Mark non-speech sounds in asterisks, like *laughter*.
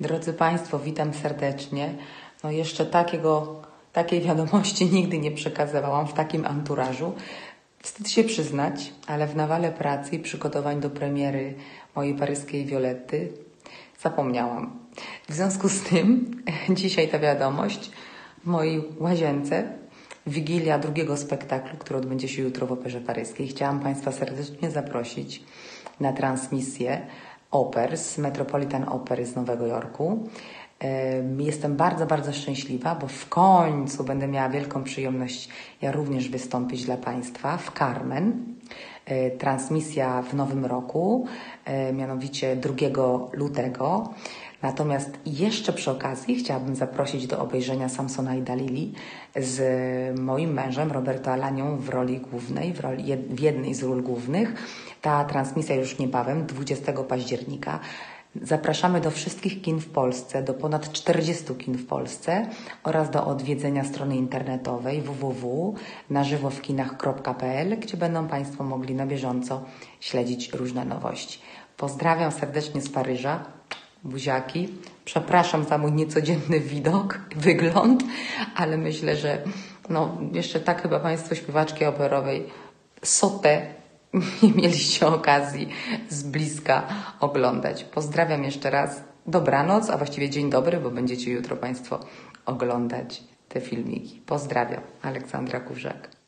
Drodzy Państwo, witam serdecznie. No jeszcze takiego, takiej *laughs* wiadomości nigdy nie przekazywałam w takim anturażu. Wstyd się przyznać, ale w nawale pracy i przygotowań do premiery mojej paryskiej Violetty zapomniałam. W związku z tym *laughs* dzisiaj ta wiadomość w mojej łazience Wigilia drugiego spektaklu, który odbędzie się jutro w Operze Paryskiej. Chciałam Państwa serdecznie zaprosić na transmisję oper z Metropolitan Opery z Nowego Jorku. Jestem bardzo, bardzo szczęśliwa, bo w końcu będę miała wielką przyjemność ja również wystąpić dla Państwa w Carmen. E, transmisja w nowym roku, e, mianowicie 2 lutego. Natomiast jeszcze przy okazji chciałabym zaprosić do obejrzenia Samsona i Dalili z moim mężem Roberto Alanią w roli głównej, w, roli, w jednej z ról głównych. Ta transmisja już niebawem, 20 października. Zapraszamy do wszystkich kin w Polsce, do ponad 40 kin w Polsce oraz do odwiedzenia strony internetowej www.nażywowkinach.pl, gdzie będą Państwo mogli na bieżąco śledzić różne nowości. Pozdrawiam serdecznie z Paryża buziaki. Przepraszam za mój niecodzienny widok, *laughs* wygląd, ale myślę, że no, jeszcze tak chyba Państwo śpiewaczki operowej Sotę *laughs* nie mieliście okazji z bliska oglądać. Pozdrawiam jeszcze raz. Dobranoc, a właściwie dzień dobry, bo będziecie jutro Państwo oglądać te filmiki. Pozdrawiam. Aleksandra Kurzak.